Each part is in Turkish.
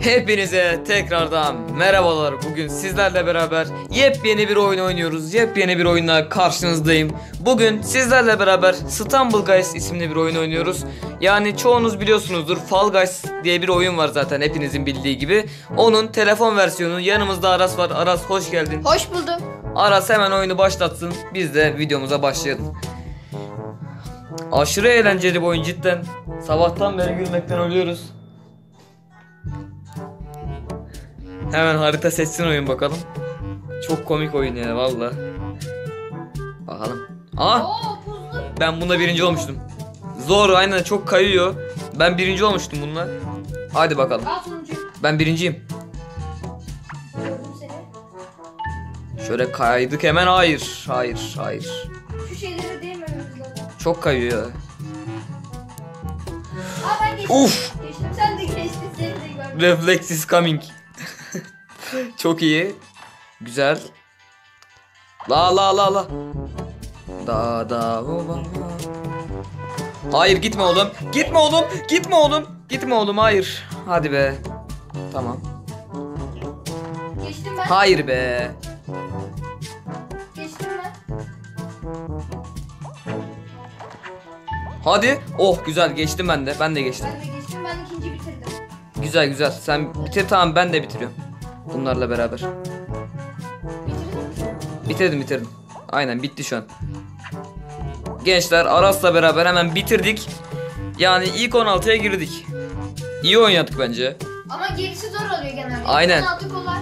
Hepinize tekrardan merhabalar. Bugün sizlerle beraber yepyeni bir oyun oynuyoruz. Yepyeni bir oyunla karşınızdayım. Bugün sizlerle beraber İstanbul Guys isimli bir oyun oynuyoruz. Yani çoğunuz biliyorsunuzdur Fall Guys diye bir oyun var zaten hepinizin bildiği gibi. Onun telefon versiyonu yanımızda Aras var. Aras hoş geldin. Hoş buldum. Aras hemen oyunu başlatsın. Biz de videomuza başlayalım. Aşırı eğlenceli bir oyun cidden. Sabahtan beri gülmekten ölüyoruz. Hemen harita seçsin oyun bakalım. Çok komik oyun ya valla. Bakalım. Aa ben bunda birinci olmuştum. Zor aynen çok kayıyor. Ben birinci olmuştum bununla. Hadi bakalım. Ben birinciyim. Şöyle kaydık hemen hayır. Hayır hayır. Şu değmememiz lazım. Çok kayıyor ya. Aa ben geçtim. Uf. Geçtim sen de geçtin. Reflex is coming. Çok iyi. Güzel. La la la la. Da da o ba. Hayır gitme oğlum. Gitme oğlum. Gitme oğlum. Gitme oğlum hayır. Hadi be. Tamam. Geçtim ben. Hayır be. Geçtim ben. Hadi. Oh güzel geçtim ben de. Ben de geçtim. Ben de geçtim ben ikinci bitirdim. Güzel güzel. Sen bitir tamam ben de bitiriyorum. Bunlarla beraber. Bitirdim bitirdim. Aynen bitti şu an. Gençler Aras'la beraber hemen bitirdik. Yani ilk 16'ya girdik. İyi oynadık bence. Ama gerisi zor oluyor genelde. Aynen. İlk altı kolay.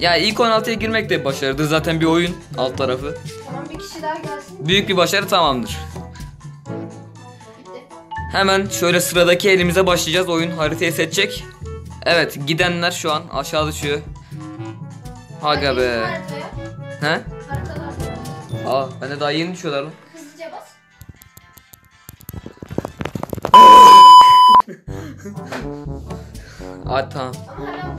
Ya ilk 16'ya girmek de başarıdır zaten bir oyun alt tarafı. Tamam bir kişi daha gelsin. Büyük bir başarı tamamdır. Bitti. Hemen şöyle sıradaki elimize başlayacağız. Oyun haritayı seçecek. Evet gidenler şu an aşağı düşüyor. Aga be. He? Aa ben de daha yeni düşüyorlar lan. Hızlıca bas. Aa tamam. Ama.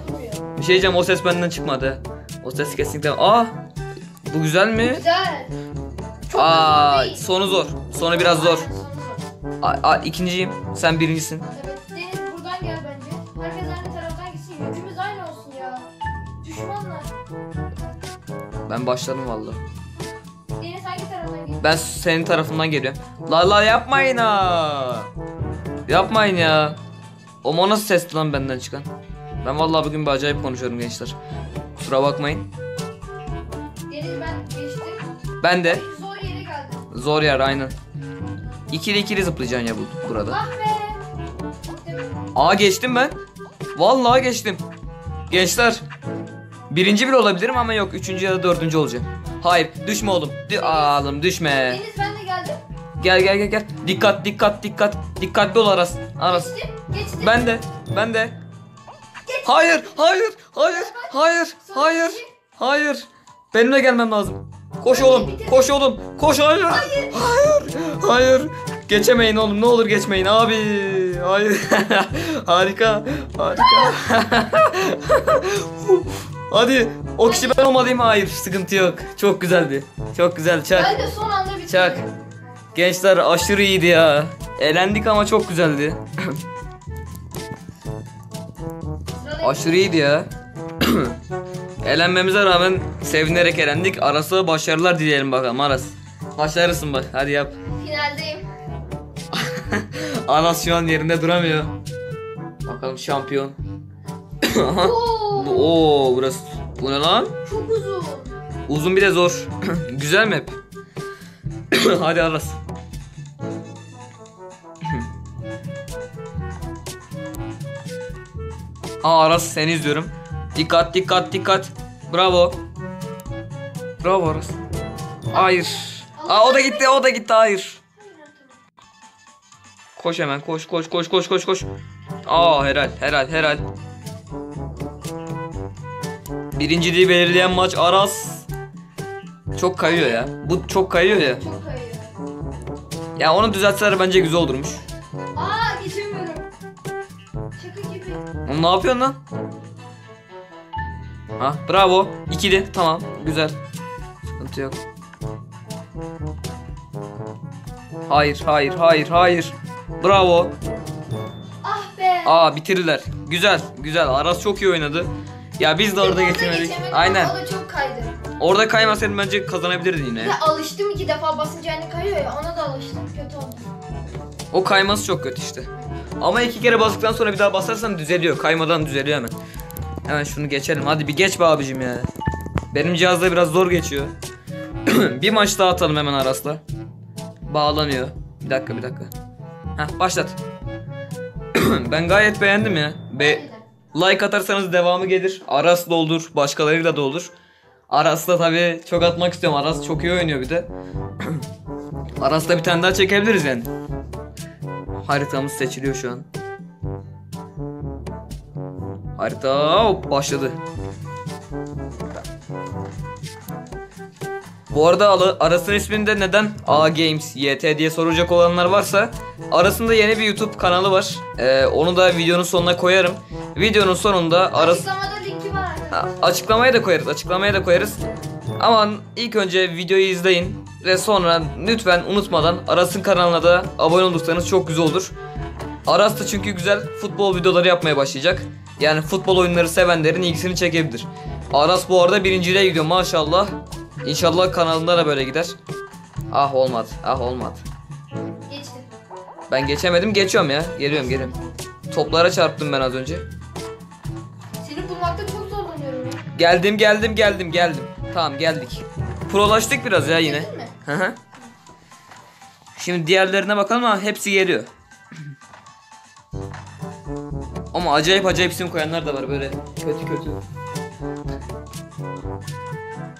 Bir şey diyeceğim o ses benden çıkmadı. O ses kesinlikle. Aa! Bu güzel mi? Güzel. Çok Aa, hızlı değil. sonu zor. Sonu biraz zor. Aynen, sonu zor. İkinciyim. Sen birincisin. Evet Ben başladım vallahi. Deniz hangi taraftan? Ben senin tarafından geliyorum. La la yapmayın ha. Yapmayın ya. O nasıl sesti lan benden çıkan? Ben vallahi bugün bir acayip konuşuyorum gençler. Kusura bakmayın. Deniz ben geçtim. Ben de Zor yere geldim. zor yer aynen. İkili ikili zıplayacaksın ya bu burada. Ah be. Aa geçtim ben. Vallahi geçtim. Gençler. Birinci bile olabilirim ama yok. Üçüncü ya da dördüncü olacağım. Hayır düşme oğlum. Dü Aa, oğlum düşme. Deniz ben de geldim. Gel gel gel gel. Dikkat dikkat dikkat. Dikkatli ol Aras. Aras. Geçtim. Geçtim. Ben de. Ben de. Hayır hayır hayır hayır hayır hayır. Benim de gelmem lazım. Koş oğlum. Koş oğlum. Koş hayır. Hayır. Hayır. Geçemeyin oğlum. Ne olur geçmeyin abi. Hayır. harika. Harika. Hadi. O kişi ben olmalıyım. Hayır. Sıkıntı yok. Çok güzeldi. Çok güzel. Çak. Ben de son anda bitirdim. Çak. Gençler aşırı iyiydi ya. Eğlendik ama çok güzeldi. Aşırı iyiydi ya. Eğlenmemize rağmen sevinerek eğlendik. Aras'a başarılar dileyelim bakalım Aras. Başarısın bak. Hadi yap. finaldeyim. Aras şu an yerinde duramıyor. Bakalım şampiyon. Oo, oo burası. Bu ne lan? çok uzun. Uzun bir de zor. Güzel map. Hadi Aras. Aa Aras seni izliyorum. Dikkat dikkat dikkat. Bravo. Bravo Aras. Hayır. Aa o da gitti o da gitti hayır. Koş hemen koş koş koş koş koş koş. Aa helal helal helal. Birinciliği belirleyen maç Aras. Çok kayıyor ya. Bu çok kayıyor ya. Çok kayıyor. Ya onu düzeltseler bence güzel olurmuş. Aa geçemiyorum. Şaka gibi. Oğlum ne yapıyorsun lan? Ha bravo. İkili tamam güzel. Sıkıntı yok. Hayır hayır hayır hayır. Bravo. Ah be. Aa bitirdiler. Güzel güzel. Aras çok iyi oynadı. Ya biz de orada geçemedik. Aynen. O da çok kaydı. Orada kaymasaydın bence kazanabilirdin Bir yine. de alıştım iki defa basınca hani kayıyor ya ona da alıştım. Kötü oldu. O kayması çok kötü işte. Ama iki kere bastıktan sonra bir daha basarsan düzeliyor. Kaymadan düzeliyor hemen. Hemen şunu geçelim. Hadi bir geç be abicim ya. Benim cihazda biraz zor geçiyor. bir maç daha atalım hemen Aras'la. Bağlanıyor. Bir dakika bir dakika. Heh başlat. ben gayet beğendim ya. Be like atarsanız devamı gelir. Aras'la olur. Başkalarıyla da olur. Aras'la tabii çok atmak istiyorum. Aras çok iyi oynuyor bir de. Aras'la bir tane daha çekebiliriz yani. Haritamız seçiliyor şu an. Harita hop başladı. Bu arada Aras'ın isminde neden A Games YT diye soracak olanlar varsa Aras'ın da yeni bir YouTube kanalı var. Ee, onu da videonun sonuna koyarım. Videonun sonunda Aras Açıklamada linki var Ha, açıklamaya da koyarız, açıklamaya da koyarız. Ama ilk önce videoyu izleyin ve sonra lütfen unutmadan Aras'ın kanalına da abone olursanız çok güzel olur. Aras da çünkü güzel futbol videoları yapmaya başlayacak. Yani futbol oyunları sevenlerin ilgisini çekebilir. Aras bu arada birinciliğe gidiyor maşallah. İnşallah kanalında da böyle gider. Ah olmadı, ah olmadı. Geçtim. Ben geçemedim, geçiyorum ya. Geliyorum, geliyorum. Toplara çarptım ben az önce. Geldim, geldim, geldim, geldim. Tamam geldik. Prolaştık biraz ya yine. Mi? Hı hı. Şimdi diğerlerine bakalım ama hepsi geliyor. Ama acayip acayip isim koyanlar da var böyle kötü kötü.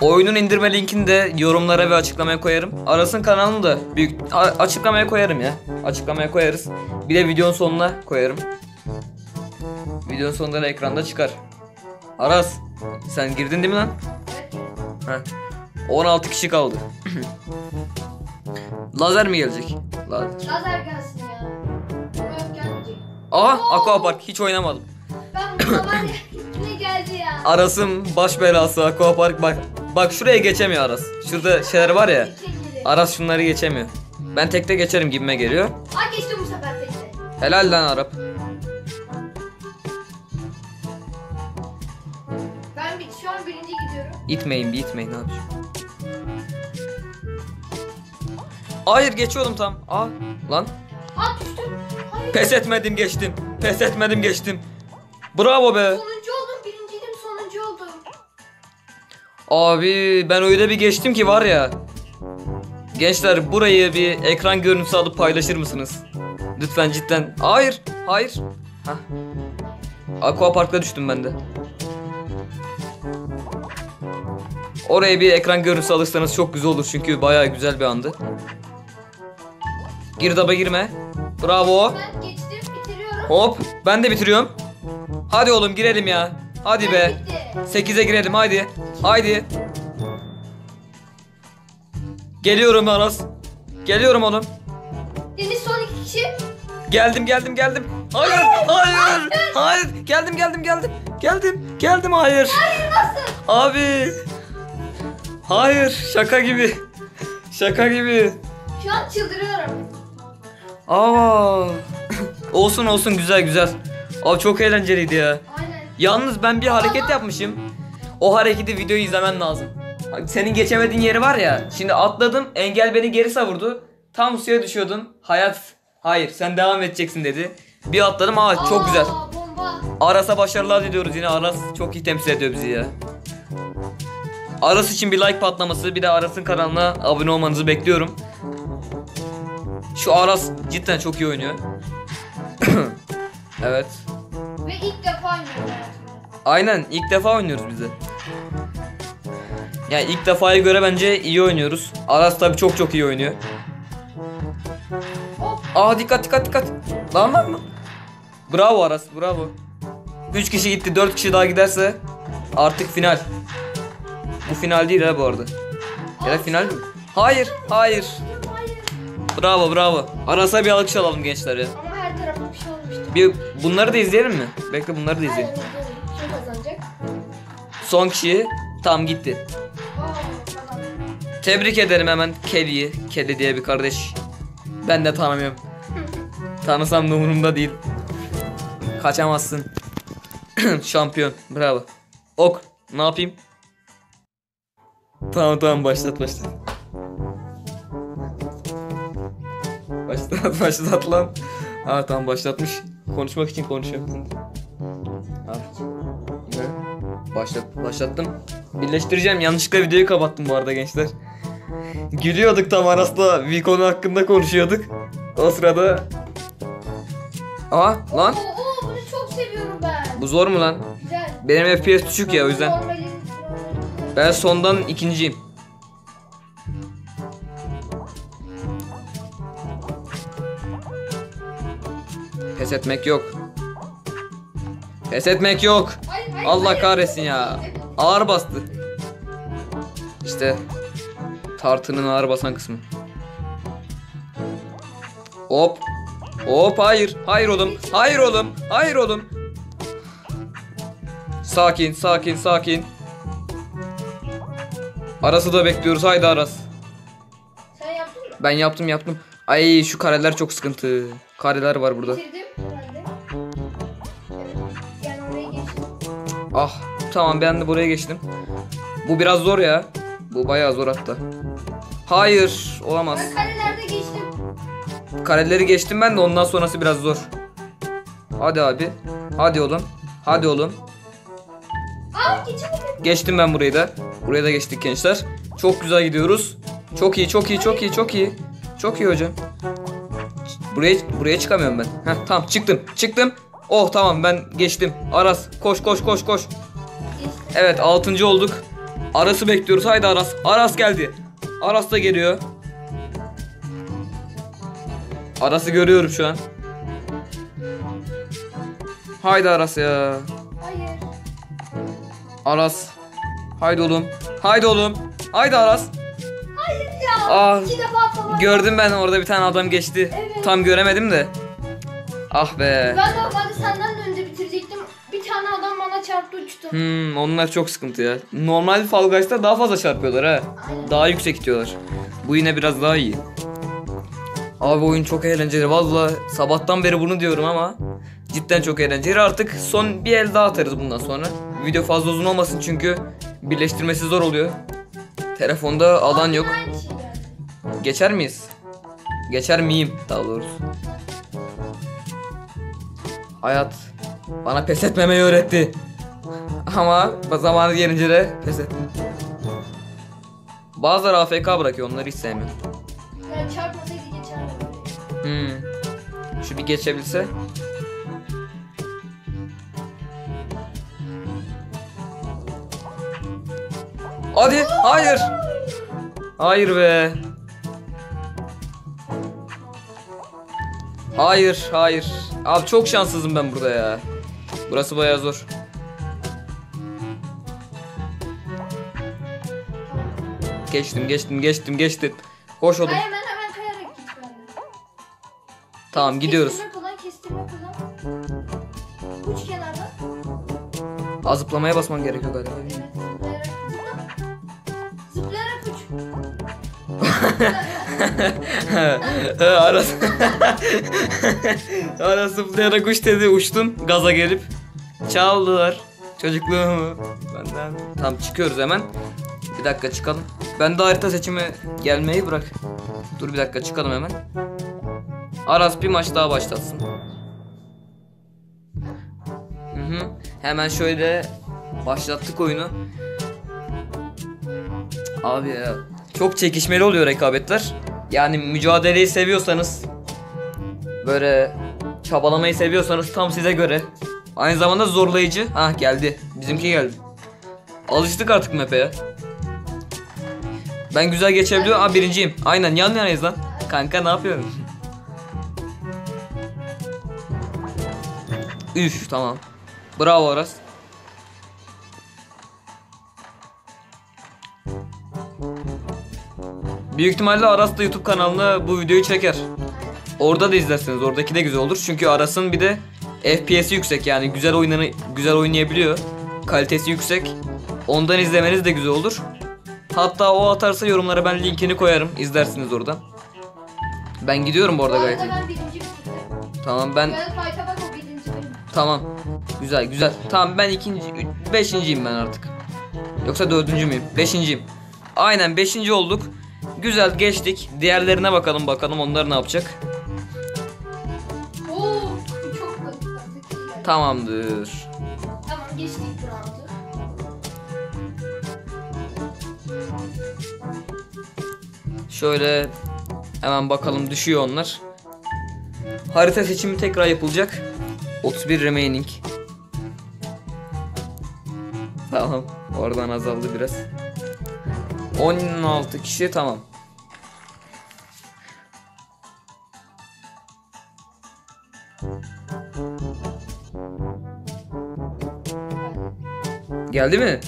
Oyunun indirme linkini de yorumlara ve açıklamaya koyarım. Aras'ın kanalını da büyük açıklamaya koyarım ya. Açıklamaya koyarız. Bir de videonun sonuna koyarım. Videonun sonunda da ekranda çıkar. Aras sen girdin değil mi lan? Evet. Heh. 16 kişi kaldı. Lazer mi gelecek? Lazer. Lazer gelsin ya. Yok gelmeyecek. Aha Aquapark hiç oynamadım. Ben bu zaman ne geldi ya? Aras'ın baş belası Aquapark bak. Bak şuraya geçemiyor Aras. Şurada şeyler var ya. Aras şunları geçemiyor. Ben tekte geçerim gibime geliyor. Aa geçtim bu sefer tekte. Helal lan Arap. İtmeyin bir itmeyin abi. Hayır geçiyordum tam. Aa lan. Aa düştüm. Hayır. Pes etmedim geçtim. Pes etmedim geçtim. Bravo be. Sonuncu oldum. Birinciydim sonuncu oldum. Abi ben öyle bir geçtim ki var ya. Gençler burayı bir ekran görüntüsü alıp paylaşır mısınız? Lütfen cidden. Hayır, hayır. Hah. Aqua Park'ta düştüm ben de. Oraya bir ekran görüntüsü alırsanız çok güzel olur çünkü bayağı güzel bir andı. Girdaba girme. Bravo. Ben geçtim bitiriyorum. Hop. Ben de bitiriyorum. Hadi oğlum girelim ya. Hadi be. Bitti. 8'e girelim haydi. Haydi. Geliyorum Aras. Geliyorum oğlum. Deniz son iki kişi. Geldim geldim geldim. Hayır hayır hayır. Geldim geldim geldim. Geldim geldim hayır. Nasıl? Abi. Hayır şaka gibi. Şaka gibi. Şu an çıldırıyorum. Aa. olsun olsun güzel güzel. Abi çok eğlenceliydi ya. Aynen. Yalnız ben bir hareket yapmışım. O hareketi videoyu izlemen lazım. Senin geçemediğin yeri var ya. Şimdi atladım. Engel beni geri savurdu. Tam suya düşüyordum. Hayat hayır sen devam edeceksin dedi. Bir atladım. Aa çok Aa, güzel. Bomba. Aras'a başarılar diliyoruz yine. Aras çok iyi temsil ediyor bizi ya. Aras için bir like patlaması bir de Aras'ın kanalına abone olmanızı bekliyorum. Şu Aras cidden çok iyi oynuyor. evet. Ve ilk defa hayatımda. Aynen ilk defa oynuyoruz biz de. Yani ilk defaya göre bence iyi oynuyoruz. Aras tabi çok çok iyi oynuyor. Aa dikkat dikkat dikkat. Lan lan lan. Bravo Aras bravo. 3 kişi gitti 4 kişi daha giderse artık final. Bu final değil ha bu arada. Ya da final mi? Hayır hayır. Bravo bravo. Aras'a bir alkış alalım gençler ya. Ama her tarafa bir şey olmuştu. Bir bunları da izleyelim mi? Bekle bunları da izleyelim. Kim kazanacak? Son kişi tam gitti. Tebrik ederim hemen Kelly'yi. Kelly diye bir kardeş. Ben de tanımıyorum. Tanısam da umurumda değil. Kaçamazsın. Şampiyon. Bravo. Ok. Ne yapayım? Tamam tamam başlat başlat. Başlat başlat lan. Ha tamam başlatmış. Konuşmak için konuşuyorum. Ha. Ne? Başlat, başlattım. Birleştireceğim. Yanlışlıkla videoyu kapattım bu arada gençler. Gülüyorduk tam arasında bir konu hakkında konuşuyorduk. O sırada... Aa lan Oo, oo, bunu çok seviyorum ben. bu zor mu lan? Güzel. Benim FPS düşük ya o yüzden. Normalin- Ben sondan ikinciyim. Pes etmek yok. Pes etmek yok. Hayır, hayır, Allah hayır. ya. Ağır bastı. İşte tartının ağır basan kısmı. Hop. Hop hayır. Hayır oğlum. Hayır oğlum. Hayır oğlum. Sakin, sakin, sakin. Aras'ı da bekliyoruz. Haydi Aras. Sen yaptın mı? Ben yaptım yaptım. Ay şu kareler çok sıkıntı. Kareler var burada. Bitirdim herhalde. Evet. Yani oraya geçtim. Ah tamam ben de buraya geçtim. Bu biraz zor ya. Bu bayağı zor hatta. Hayır olamaz. Ben karelerde geçtim. Kareleri geçtim ben de ondan sonrası biraz zor. Hadi abi. Hadi oğlum. Hadi oğlum. Aa geçemedim. Geçtim ben burayı da. Buraya da geçtik gençler. Çok güzel gidiyoruz. Çok iyi, çok iyi, çok iyi, çok iyi. Çok iyi hocam. Buraya buraya çıkamıyorum ben. Heh, tamam çıktım. Çıktım. Oh tamam ben geçtim. Aras koş koş koş koş. Evet 6. olduk. Aras'ı bekliyoruz. Haydi Aras. Aras geldi. Aras da geliyor. Aras'ı görüyorum şu an. Haydi Aras ya. Hayır. Aras. Haydi oğlum. Haydi oğlum. Haydi Aras. Hayır ya. Aa, İki defa atlamak. gördüm ben orada bir tane adam geçti. Evet. Tam göremedim de. Ah be. Ben normalde senden de önce bitirecektim. Bir tane adam bana çarptı uçtu. Hmm, onlar çok sıkıntı ya. Normal Fall Guys'ta daha fazla çarpıyorlar ha. Aynen. Daha yüksek gidiyorlar. Bu yine biraz daha iyi. Abi oyun çok eğlenceli. Valla sabahtan beri bunu diyorum ama cidden çok eğlenceli. Artık son bir el daha atarız bundan sonra. Video fazla uzun olmasın çünkü birleştirmesi zor oluyor. Telefonda alan yok. Geçer miyiz? Geçer miyim daha doğrusu. Hayat bana pes etmemeyi öğretti. Ama zamanı gelince de pes ettim. Bazıları AFK bırakıyor onları hiç sevmiyorum. Yani çarpmasaydı geçerdim. Hmm. Şu bir geçebilse. Hadi hayır. Hayır be. Hayır hayır. Abi çok şanssızım ben burada ya. Burası bayağı zor. Geçtim geçtim geçtim geçtim. Koş oğlum. Ay hemen hemen kayarak git bende. Tamam gidiyoruz. Kestirme kullan, kestirme kullan. Uç kenardan. Az zıplamaya basman gerekiyor galiba. Aras. Aras zıplayarak uç dedi uçtun gaza gelip. Çaldılar çocukluğumu benden. Tamam çıkıyoruz hemen. Bir dakika çıkalım. Ben de harita seçimi gelmeyi bırak. Dur bir dakika çıkalım hemen. Aras bir maç daha başlatsın. Hı hı. Hemen şöyle başlattık oyunu. Abi ya çok çekişmeli oluyor rekabetler. Yani mücadeleyi seviyorsanız böyle çabalamayı seviyorsanız tam size göre. Aynı zamanda zorlayıcı. Ah geldi. Bizimki geldi. Alıştık artık map'e. Ben güzel geçebiliyorum. Aa birinciyim. Aynen yan yanayız lan. Kanka ne yapıyorsun? Üf tamam. Bravo Aras. Büyük ihtimalle Aras da YouTube kanalına bu videoyu çeker. Orada da izlersiniz. Oradaki de güzel olur. Çünkü Aras'ın bir de FPS'i yüksek yani güzel oyunları güzel oynayabiliyor. Kalitesi yüksek. Ondan izlemeniz de güzel olur. Hatta o atarsa yorumlara ben linkini koyarım. İzlersiniz oradan. Ben gidiyorum bu arada gayet iyi. Tamam ben. Tamam. Güzel güzel. Tamam ben ikinci, üç- beşinciyim ben artık. Yoksa dördüncü müyüm? Beşinciyim. Aynen beşinci olduk. Güzel geçtik. Diğerlerine bakalım bakalım onlar ne yapacak. Oo, çok. Tamamdır. Tamam geçtik roundu. Şöyle hemen bakalım düşüyor onlar. Harita seçimi tekrar yapılacak. 31 remaining. Tamam. Oradan azaldı biraz. 16 kişi tamam. Geldi mi?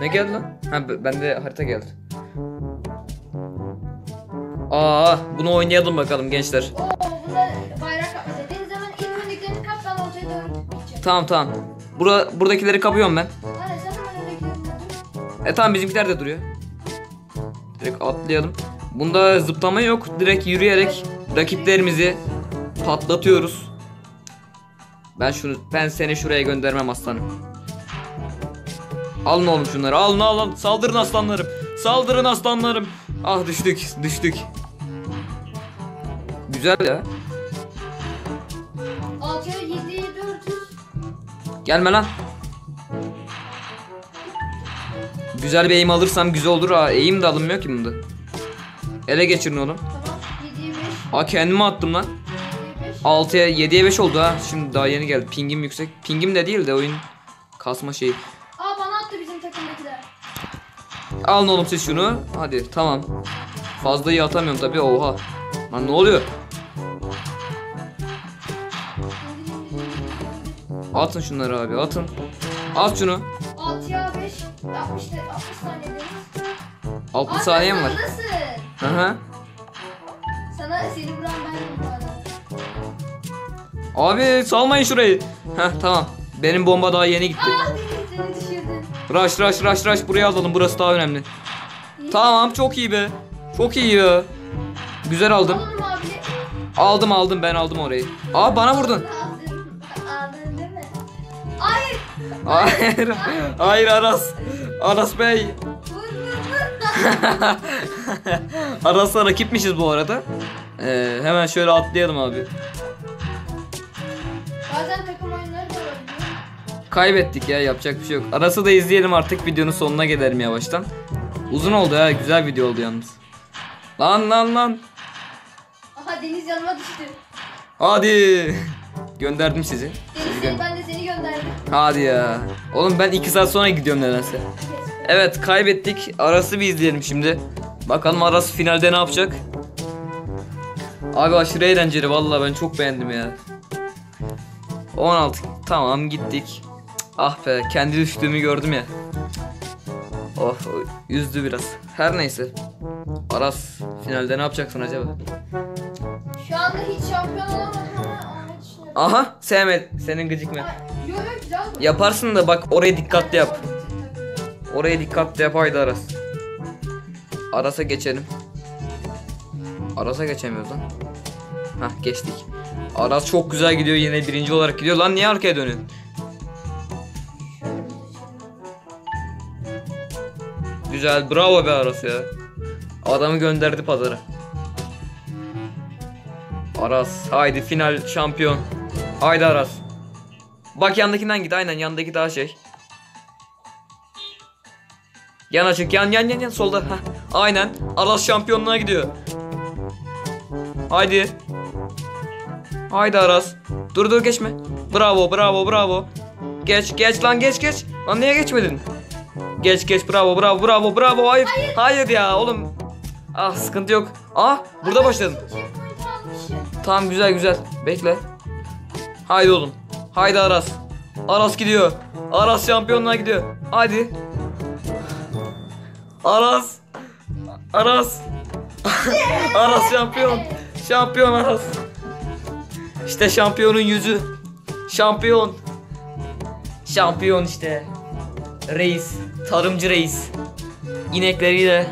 Ne geldi lan? Ha bende harita geldi. Aa, bunu oynayalım bakalım gençler. Oo, bunda bayrak kapmadı. Deniz hemen ilk öndekilerini kap ben ortaya doğru gideceğim. Tamam tamam. Bura, buradakileri kapıyorum ben. Sen dur. E tamam bizimkiler de duruyor. Direkt atlayalım. Bunda zıplama yok. Direkt yürüyerek rakiplerimizi patlatıyoruz. Ben şunu ben seni şuraya göndermem aslanım. Alın oğlum şunları. Alın alın. Saldırın aslanlarım. Saldırın aslanlarım. Ah düştük. Düştük. Güzel ya. 6'ya 7'ye 400. Gelme lan. Güzel bir eğim alırsam güzel olur ha. Eğim de alınmıyor ki bunda. Ele geçirin oğlum. Tamam 7'ye 5. Aa kendimi attım lan. 7'ye 5. 6'ya 7'ye 5 oldu ha. Şimdi daha yeni geldi. Pingim yüksek. Pingim de değil de oyun kasma şeyi. Aa bana attı bizim takımdakiler. Alın oğlum siz şunu. Hadi tamam. Fazla iyi atamıyorum tabi. Oha. Lan ne oluyor? Atın şunları abi atın. At şunu. 6'ya 5. 60 de 60 saniyede. 60 saniye mi var? Nasıl? Hı hı. Abi salmayın şurayı. Heh tamam. Benim bomba daha yeni gitti. Aa seni düşürdün. Rush rush rush rush buraya alalım. Burası daha önemli. Tamam çok iyi be. Çok iyi ya. Güzel aldım. Alalım abi. Aldım aldım ben aldım orayı. Aa bana vurdun. Aldın. Aldın değil mi? Hayır. Hayır. Hayır Aras. Aras Bey. Aras'la rakipmişiz bu arada. Ee, hemen şöyle atlayalım abi. Kaybettik ya yapacak bir şey yok. Aras'ı da izleyelim artık videonun sonuna gelelim yavaştan. Uzun oldu ha güzel video oldu yalnız. Lan lan lan. Aha Deniz yanıma düştü. Hadi. Gönderdim sizi. Deniz Sizi seni, ben de seni gönderdim. Hadi ya. Oğlum ben 2 saat sonra gidiyorum nedense. Evet kaybettik. Aras'ı bir izleyelim şimdi. Bakalım Aras finalde ne yapacak? Abi aşırı eğlenceli vallahi ben çok beğendim ya. 16 tamam gittik. Ah be kendi düştüğümü gördüm ya. Oh üzdü biraz. Her neyse. Aras finalde ne yapacaksın acaba? Şu anda hiç şampiyon olamadım ama onu düşünüyorum. Aha sevmedi. Senin gıcık mı? Ay, Yo yo güzel bu. Yaparsın da bak oraya dikkatli yap. Oraya dikkatli yap haydi Aras. Aras'a geçelim. Aras'a geçemiyoruz lan. Hah geçtik. Aras çok güzel gidiyor yine birinci olarak gidiyor. Lan niye arkaya dönüyorsun? Güzel bravo be Aras ya. Adamı gönderdi pazara. Aras haydi final şampiyon. Haydi Aras. Bak yandakinden git aynen yandaki daha şey. Yan açık yan yan yan yan solda. Heh. Aynen. Aras şampiyonluğa gidiyor. Haydi. Haydi Aras. Dur dur geçme. Bravo bravo bravo. Geç geç lan geç geç. Lan niye geçmedin? Geç geç bravo bravo bravo bravo. Hayır. Hayır, ya oğlum. Ah sıkıntı yok. Ah burada başladın. Almışım. Tamam güzel güzel. Bekle. Haydi oğlum. Haydi Aras. Aras gidiyor. Aras şampiyonluğa gidiyor. Hadi. Aras. Aras. Aras şampiyon. Şampiyon Aras. İşte şampiyonun yüzü. Şampiyon. Şampiyon işte. Reis. Tarımcı reis. İnekleriyle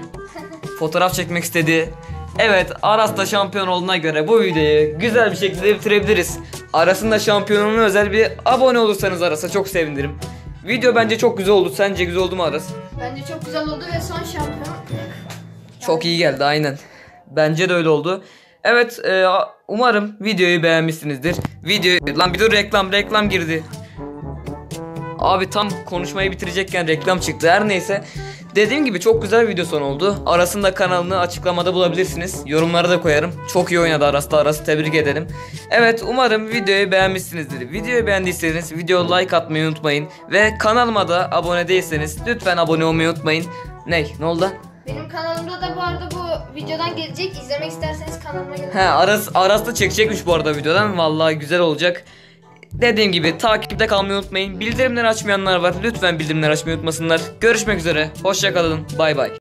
fotoğraf çekmek istedi. Evet Aras da şampiyon olduğuna göre bu videoyu güzel bir şekilde bitirebiliriz. Arasında şampiyonluğuna özel bir abone olursanız Aras'a çok sevinirim. Video bence çok güzel oldu. Sence güzel oldu mu Aras? Bence çok güzel oldu ve son şampiyon. Çok iyi geldi aynen. Bence de öyle oldu. Evet e, umarım videoyu beğenmişsinizdir. Video lan bir dur reklam reklam girdi. Abi tam konuşmayı bitirecekken reklam çıktı. Her neyse. Dediğim gibi çok güzel bir video son oldu. Aras'ın da kanalını açıklamada bulabilirsiniz. Yorumlara da koyarım. Çok iyi oynadı Aras da Aras'ı tebrik ederim. Evet umarım videoyu beğenmişsinizdir. Videoyu beğendiyseniz video like atmayı unutmayın. Ve kanalıma da abone değilseniz lütfen abone olmayı unutmayın. Ney? Ne oldu? Benim kanalımda da bu arada bu videodan gelecek. İzlemek isterseniz kanalıma gelin. He Aras, Aras da çekecekmiş bu arada videodan. Vallahi güzel olacak. Dediğim gibi takipte kalmayı unutmayın. Bildirimleri açmayanlar var. Lütfen bildirimleri açmayı unutmasınlar. Görüşmek üzere. Hoşçakalın. Bay bay.